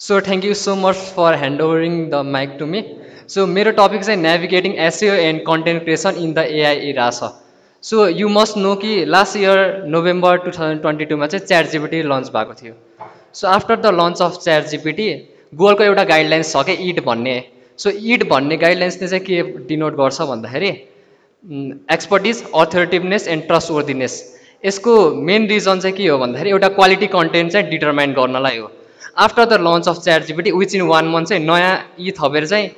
So thank you so much for handing over the mic to me so मेरो topic चाहिँ navigating SEO and content creation in the AI era छ so you must know कि last year November two thousand twenty टूमा चाहिँ chat GPT launch भएको थियो. So after the launch of ChatGPT गुगलको एउटा guidelines छ क्या इट भन्ने. सो इट भन्ने गाइडलाइन्सले चाहिँ के डिनोट गर्छ भन्दाखेरि expertise authoritativeness and trustworthiness यसको मेन रिजन चाहिँ के हो भन्दाखेरि एउटा क्वालिटी कन्टेन्ट चाहिँ डिटरमाइन गर्नलाई हो. After the launch of ChatGPT which in one month चाहिँ नयाँ इ थपेर चाहिँ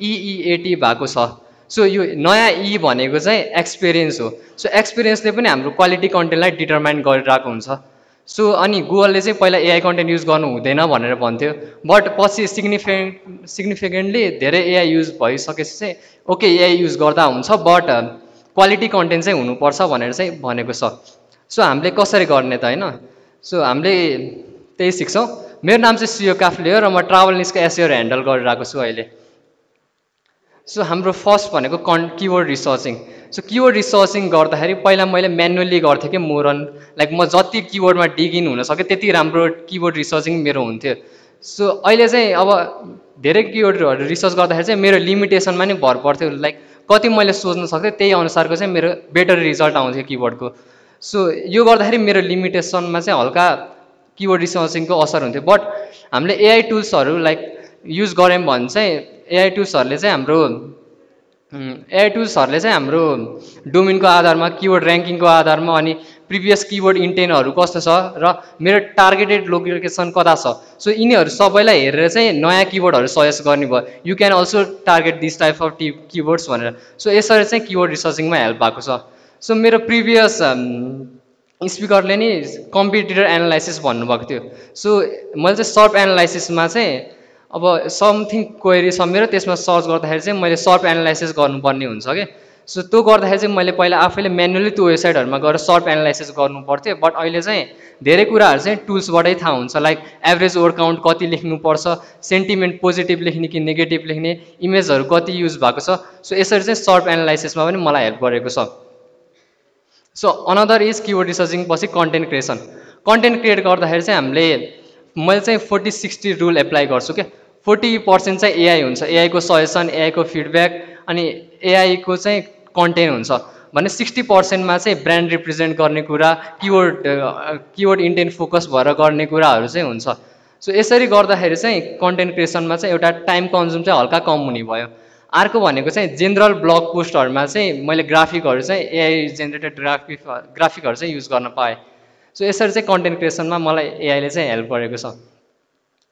इइएटी भएको छ। सो यो नयाँ इ भनेको चाहिँ एक्सपिरियन्स हो। सो एक्सपिरियन्सले पनि हाम्रो क्वालिटी कन्टेन्टलाई डिटरमाइन गरिरहेको हुन्छ। सो अनि गुगलले चाहिँ पहिला एआई कन्टेन्ट युज गर्नु हुँदैन भनेर भन्थ्यो। बट पछि सिग्निफिकेन्ट सिग्निफिकेन्टली धेरै एआई युज भइसकेपछि चाहिँ ओके एआई युज गर्दा हुन्छ बट क्वालिटी कन्टेन्ट चाहिँ हुनुपर्छ भनेर चाहिँ भनेको छ। सो हामीले कसरी गर्ने त होइन? सो हामीले त्यही सिक्छौँ। मेरो नाम चाहिँ सियो काफ्ले हो र म ट्राभल निस्को एसियर ह्यान्डल गरिरहेको छु अहिले। सो हाम्रो फर्स्ट भनेको कन् keyword researching. So keyword researching गर्दाखेरि पहिला मैले म्यानुअली गर्थेँ कि मोरन। लाइक म जति किवर्डमा डिगिन हुन सकेँ त्यति राम्रो किवर्ड रिसर्चिङ मेरो हुन्थ्यो। सो अहिले चाहिँ अब धेरै किवर्डहरू रिसर्च गर्दाखेरि चाहिँ मेरो लिमिटेसनमा नि भर पर्थ्यो। लाइक कति मैले सोच्न सक्थेँ त्यही अनुसारको चाहिँ मेरो बेटर रिजल्ट आउँथ्यो किबोर्डको सो यो गर्दाखेरि मेरो लिमिटेसनमा चाहिँ हल्का किबोर्ड रिसर्चिङको असर हुन्थ्यो। बट हामीले एआई टुल्सहरू लाइक युज गऱ्यौँ भने चाहिँ एआई टुल्सहरूले चाहिँ हाम्रो एआई टुल्सहरूले चाहिँ हाम्रो डोमिनको आधारमा किबोर्ड ऱ्याङ्किङको आधारमा अनि प्रिभियस किबोर्ड इन्टेनहरू कस्तो छ र मेरो टार्गेटेड लोकेसन कता छ। सो यिनीहरू सबैलाई हेरेर चाहिँ नयाँ किबोर्डहरू सजेस्ट गर्ने भयो। You can also target this type of T keywords भनेर। सो यसरी चाहिँ किबोर्ड रिसर्चिङमा हेल्प भएको छ। सो मेरो प्रिभियस स्पिकरले नि कम्पिटेटर एनालाइसिस भन्नुभएको थियो. सो मैले चाहिँ सर्प एनालाइसिसमा चाहिँ अब समथिङ क्वेरी छ मेरो त्यसमा सर्च गर्दाखेरि चाहिँ मैले सर्प एनालाइसिस गर्नुपर्ने हुन्छ कि सो त्यो गर्दाखेरि चाहिँ मैले पहिला आफैले म्यानुअली त्यो वेबसाइटहरूमा गएर सर्प एनालाइसिस गर्नु पर्थ्यो बट अहिले चाहिँ धेरै कुराहरू चाहिँ टुल्सबाटै थाहा हुन्छ लाइक एभरेज वर्ड काउन्ट कति लेख्नुपर्छ सेन्टिमेन्ट पोजिटिभ लेख्ने कि नेगेटिभ लेख्ने इमेजहरू कति युज भएको छ। सो यसरी चाहिँ सर्प एनालाइसिसमा पनि मलाई हेल्प गरेको छ। So another is keyword researching पछि कन्टेन्ट क्रिएसन कन्टेन्ट क्रिएट गर्दाखेरि चाहिँ हामीले मैले चाहिँ फोर्टी सिक्सटी रुल एप्लाई गर्छु क्या फोर्टी पर्सेन्ट चाहिँ एआई हुन्छ। एआईको सजेसन एआईको फिडब्याक अनि एआईको चाहिँ कन्टेन्ट हुन्छ। भने सिक्सटी पर्सेन्टमा चाहिँ ब्रान्ड रिप्रेजेन्ट गर्ने कुरा किवर्ड किवर्ड इन्टेन्ट फोकस भएर गर्ने कुराहरू चाहिँ हुन्छ। सो यसरी गर्दाखेरि चाहिँ कन्टेन्ट क्रिएसनमा चाहिँ एउटा टाइम कन्ज्युम चाहिँ हल्का कम हुने भयो। अर्को भनेको चाहिँ जेनरल ब्लग पोस्टहरूमा चाहिँ मैले ग्राफिकहरू चाहिँ एआई जेनेरेटेड ग्राफिक ग्राफिकहरू चाहिँ युज गर्न पाएँ। सो यसरी चाहिँ कन्टेन्ट क्रिएसनमा मलाई एआईले चाहिँ हेल्प गरेको छ।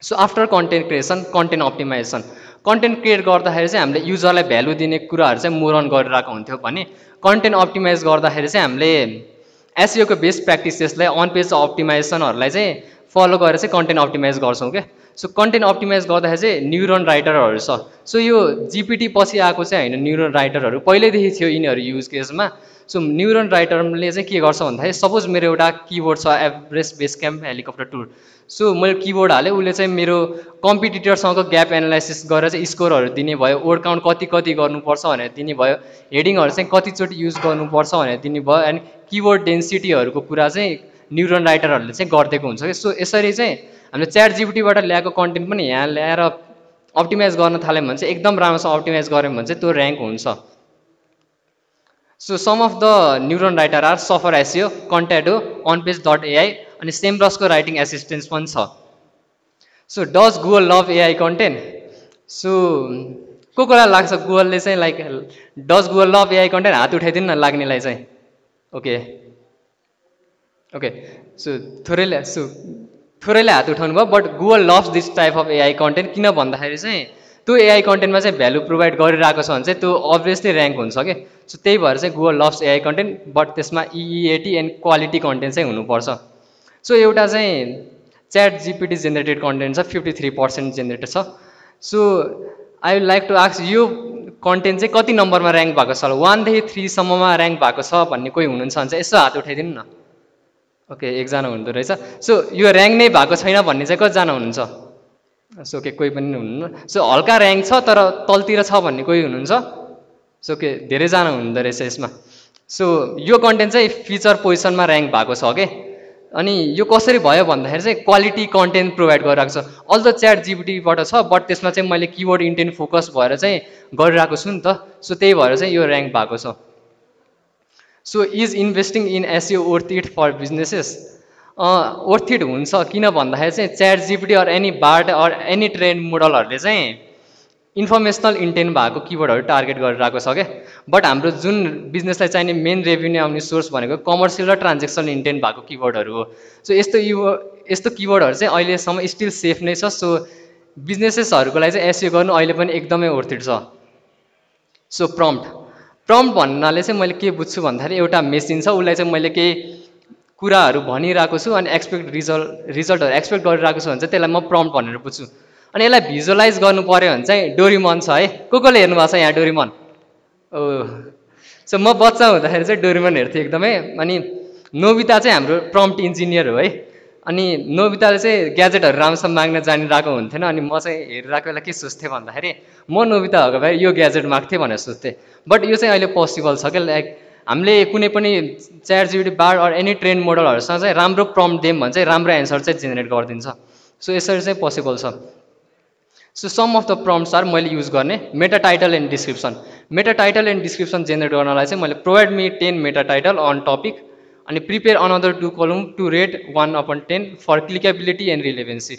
So after content creation content optimisation content create गर्दाखेरि चाहिँ हामीले युजरलाई भ्यालु दिने कुराहरू चाहिँ मोरन गरिरहेको हुन्थ्यो भने कन्टेन्ट अप्टिमाइज गर्दाखेरि चाहिँ हामीले एसियोको बेस्ट प्र्याक्टिसेसलाई अन पेज अप्टिमाइजेसनहरूलाई चाहिँ फलो गरेर चाहिँ कन्टेन्ट अप्टिमाइज गर्छौँ क्या? सो कन्टेन्ट अप्टिमाइज गर्दाखेरि चाहिँ न्युरोन राइटरहरू छ. सो यो जिपिटी पछि आएको चाहिँ होइन न्युरोन राइटरहरू पहिल्यैदेखि थियो यिनीहरू युज केसमा सो न्युरोन राइटरले चाहिँ के गर्छ भन्दाखेरि सपोज मेरो एउटा किबोर्ड छ Everest base camp helicopter tour so मैले किबोर्ड हालेँ उसले चाहिँ मेरो कम्पिटिटरसँग ग्याप एनालाइसिस गरेर चाहिँ स्कोरहरू दिने भयो। वर्ड काउन्ट कति कति गर्नुपर्छ भनेर दिने भयो। हेडिङहरू चाहिँ कतिचोटि युज गर्नुपर्छ भनेर दिने भयो। एन्ड किबोर्ड डेन्सिटीहरूको कुरा चाहिँ न्युरोन राइटरहरूले चाहिँ गरिदिएको हुन्छ। कि सो यसरी चाहिँ हामीले च्याट जिपिटीबाट ल्याएको कन्टेन्ट पनि यहाँ ल्याएर अप्टिमाइज गर्न थाल्यौँ भने चाहिँ एकदम राम्रोसँग अप्टिमाइज गऱ्यौँ भने चाहिँ त्यो ऱ्याङ्क हुन्छ। So some of the neuron writer are surfer SEO on page dot AI अनि सेम ब्रसको राइटिङ एसिस्टेन्स पनि छ। So does Google love AI content so को कोलाई लाग्छ गुगलले चाहिँ like does Google love AI content हात उठाइदिनु न लाग्नेलाई चाहिँ। ओके ओके सो थोरैले सो थोरैले हात उठाउनु भयो but Google loves this type of AI content किन भन्दाखेरि चाहिँ त्यो एआई कन्टेन्टमा चाहिँ भ्यालु प्रोभाइड गरिरहेको छ भने चाहिँ त्यो अभियसली ऱ्याङ्क हुन्छ कि सो त्यही भएर चाहिँ Google loves AI content but त्यसमा इइएटी एन्ड क्वालिटी कन्टेन्ट चाहिँ हुनुपर्छ। सो एउटा चाहिँ च्याट जिपिटी जेनेरेटेड कन्टेन्ट छ फिफ्टी थ्री पर्सेन्ट जेनेरेटेड छ। So I would like to ask यो कन्टेन्ट चाहिँ कति नम्बरमा ऱ्याङ्क भएको छ वानदेखि थ्रीसम्ममा ऱ्याङ्क भएको छ भन्ने कोही हुनुहुन्छ भने चाहिँ यसो हात उठाइदिनु न। ओके एकजना हुँदो रहेछ। सो यो ऱ्याङ्क नै भएको छैन भन्ने चाहिँ कतिजना हुनुहुन्छ? सो के कोही पनि हुनुहुन्न। सो हल्का ऱ्याङ्क छ तर तलतिर छ भन्ने कोही हुनुहुन्छ? सो के धेरैजना हुँदो रहेछ यसमा। सो यो कन्टेन्ट चाहिँ फिचर पोजिसनमा ऱ्याङ्क भएको छ के अनि यो कसरी भयो भन्दाखेरि चाहिँ क्वालिटी कन्टेन्ट प्रोभाइड गरिरहेको छ। अल द च्याट जिबिटीबाट छ बट त्यसमा चाहिँ मैले किबोर्ड इन्टेन्ट फोकस भएर चाहिँ गरिरहेको छु नि त। सो त्यही भएर चाहिँ यो ऱ्याङ्क भएको छ। So is investing in SEO it for businesses it हुन्छ किन भन्दाखेरि चाहिँ chat GPT or any Bard or any trained मोडलहरूले चाहिँ इन्फर्मेसनल इन्टेन्ट भएको किबोर्डहरू टार्गेट गरिरहेको छ क्या बट हाम्रो जुन बिजनेसलाई चाहिने मेन रेभेन्यू आउने सोर्स भनेको कमर्सियल र ट्रान्जेक्सन इन्टेन्ट भएको किबोर्डहरू हो. सो यस्तो यस्तो किबोर्डहरू चाहिँ अहिलेसम्म स्टिल सेफ नै छ। सो बिजनेसेसहरूको लागि चाहिँ एसए गर्नु अहिले पनि एकदमै वर्थिट छ। सो प्रम्प्ट प्रम्प्ट भन्नाले चाहिँ मैले के बुझ्छु भन्दाखेरि एउटा मेसिन छ उसलाई चाहिँ मैले केही कुराहरू भनिरहेको छु अनि एक्सपेक्ट रिजल्ट रिजल्टहरू एक्सपेक्ट गरिरहेको छु भने चाहिँ त्यसलाई म प्रम्प्ट भनेर बुझ्छु। अनि यसलाई भिजुअलाइज गर्नु पऱ्यो भने चाहिँ डोरिमन छ है। को कसले हेर्नु भएको छ यहाँ डोरिमन? ओ सो म बच्चा हुँदाखेरि चाहिँ डोरिमन हेर्थेँ एकदमै। अनि नोबिता चाहिँ हाम्रो प्रम्प्ट इन्जिनियर हो है। अनि नोबिताले चाहिँ ग्याजेटहरू राम्रोसँग माग्न जानिरहेको हुन्थेन अनि म चाहिँ हेरिरहेको बेला के सोच्थेँ भन्दाखेरि म नोबिता भएको भए यो ग्याजेट माग्थेँ भनेर सोच्थेँ। बट यो चाहिँ अहिले पोसिबल छ क्या लाइक हामीले कुनै पनि chat GPT Bard or any trained मोडलहरूसँग चाहिँ राम्रो प्रम्प्ट दियौँ भने चाहिँ राम्रो एन्सर चाहिँ जेनेरेट गरिदिन्छ। सो यसरी चाहिँ पोसिबल छ। So some of the prompts are मैले युज गर्ने। Meta title and description meta title and description generate गर्नलाई चाहिँ मैले provide me ten meta title on topic अनि prepare another two column to rate one upon ten for clickability and relevancy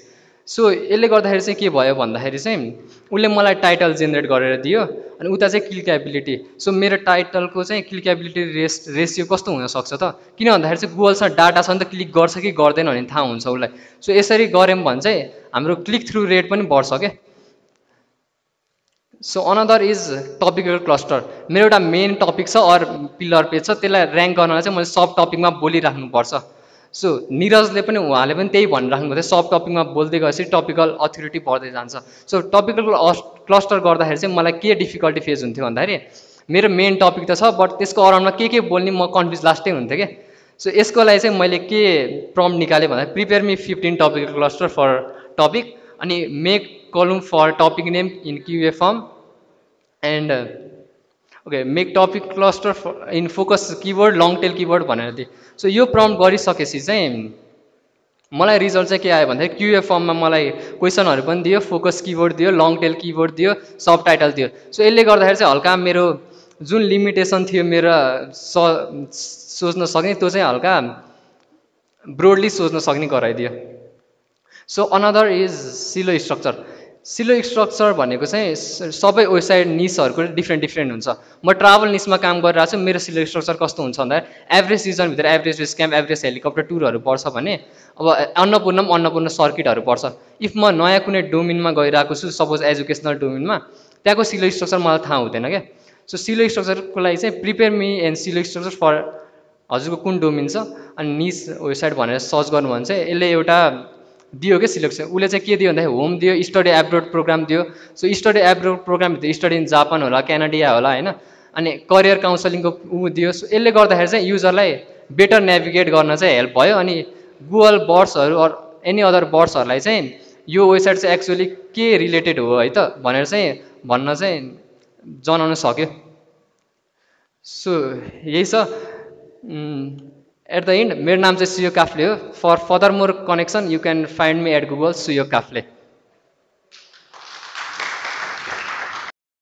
so यसले गर्दाखेरि चाहिँ के भयो भन्दाखेरि चाहिँ उसले मलाई टाइटल जेनेरेट गरेर दियो अनि उता चाहिँ क्लिकेबिलिटी सो मेरो टाइटलको चाहिँ क्लिकेबिलिटी रेस रेसियो कस्तो हुनसक्छ त? किन भन्दाखेरि चाहिँ गुगलसँग डाटा छ नि त क्लिक गर्छ कि गर्दैन भने थाहा हुन्छ उसलाई. सो यसरी गऱ्यौँ भने चाहिँ हाम्रो क्लिक थ्रु रेट पनि बढ्छ क्या। So another is topical cluster मेरो एउटा मेन टपिक छ अर पिलर पेज छ त्यसलाई ऱ्याङ्क गर्नलाई चाहिँ मैले सब टपिकमा बोलिराख्नुपर्छ। सो निरजले पनि उहाँले पनि त्यही भनिराख्नु थियो। सब टपिकमा बोल्दै गएपछि टपिकल अथोरिटी बढ्दै जान्छ। सो टपिकल क्लस्टर गर्दाखेरि चाहिँ मलाई के डिफिकल्टी फेस हुन्थ्यो भन्दाखेरि मेरो मेन टपिक त छ बट त्यसको अराउन्डमा के के बोल्ने म कन्फ्युज लास्टै हुन्थ्यो कि। सो यसको लागि चाहिँ मैले के प्रम निकालेँ भन्दा prepare me fifteen topical cluster for topic अनि make column for topic name in QA form and okay make topic cluster in focus keyword long tail keyword भनेर दिएँ। सो यो प्रम्प्ट गरिसकेपछि चाहिँ मलाई रिजल्ट चाहिँ के आयो भन्दाखेरि क्युए फर्ममा मलाई क्वेसनहरू पनि दियो फोकस किबोर्ड दियो लङ टेल किबोर्ड दियो सब टाइटल दियो। सो यसले गर्दाखेरि चाहिँ हल्का मेरो जुन लिमिटेसन थियो मेरो स सोच्न सक्ने त्यो चाहिँ हल्का ब्रोडली सोच्न सक्ने गराइदियो। So another is silo structure silo structure भनेको चाहिँ सबै वेबसाइट निसहरूको डिफ्रेन्ट डिफ्रेन्ट हुन्छ। म ट्राभल निसमा काम गरिरहेको छु मेरो सिलो स्ट्रक्चर कस्तो हुन्छ भन्दा average सिजनभित्र average base camp average helicopter टुरहरू पर्छ भने अब अन्नपूर्ण अन्नपूर्ण सर्किटहरू पर्छ। इफ म नयाँ कुनै डोमिनमा गइरहेको छु सपोज एजुकेसनल डोमिनमा त्यहाँको सिलो स्ट्रक्चर मलाई थाहा हुँदैन क्या। सो सिलो स्ट्रक्चरको लागि चाहिँ prepare me and silo structure for हजुरको कुन डोमिन छ अनि निस वेबसाइट भनेर सर्च गर्नु भने चाहिँ यसले एउटा दियो क्या सिलेक्सन उसले चाहिँ के दियो भन्दाखेरि होम दियो स्टडी एब्रोड प्रोग्राम दियो। सो स्टडी एब्रोड प्रोग्रामभित्र स्टडी इन जापान होला क्यानाडिया होला होइन? अनि करियर काउन्सिलिङको ऊ दियो। सो यसले गर्दाखेरि चाहिँ युजरलाई बेटर नेभिगेट गर्न चाहिँ हेल्प भयो। अनि गुगल बर्ड्सहरू अर एनी अदर बर्ड्सहरूलाई चाहिँ यो वेबसाइट चाहिँ एक्चुअली के रिलेटेड हो है त? भनेर चाहिँ भन्न चाहिँ जनाउन सक्यो। सो यही छ। एट द इन्ड मेरो नाम चाहिँ सुयो काफ्ले हो for further more connection you can find me at Google Suyo Kafle